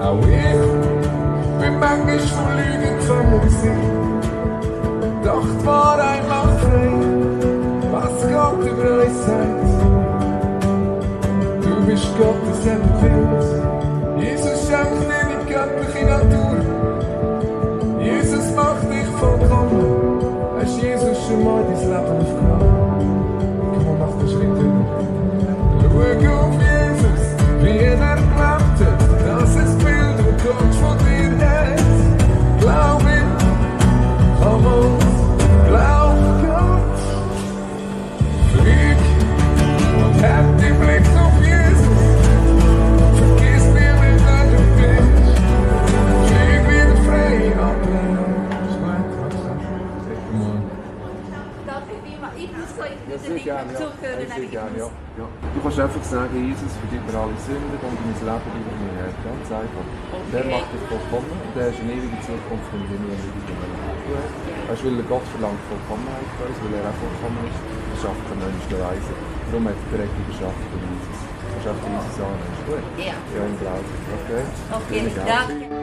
Auch ich bin manchmal von Lügen gewesen. Doch die Wahrheit macht frei, was Gott über uns sagt. Du bist Gottes Ebenbild. Jesus schenkt dir die göttliche Natur. Jesus macht dich vollkommen. Hast Jesus schon mal dein Leben aufgenommen? Sehr Link gerne, ja. zuhören, Ja, ja. Du kannst einfach sagen, Jesus vergibt mir alle Sünden und mein Leben über mir her. Ganz einfach. Der Okay. macht dich vollkommen und der ist eine ewige Zukunft und ewig im Himmel. Weißt du, weil Gott verlangt Vollkommenheit von uns, weil er auch vollkommen ist, schafft der Mensch der Weise. Darum hat er direkt geschaffen durch Jesus. Du schaffst Jesus an, ist gut? Ja. Ja, im Glauben. Okay? Okay, danke.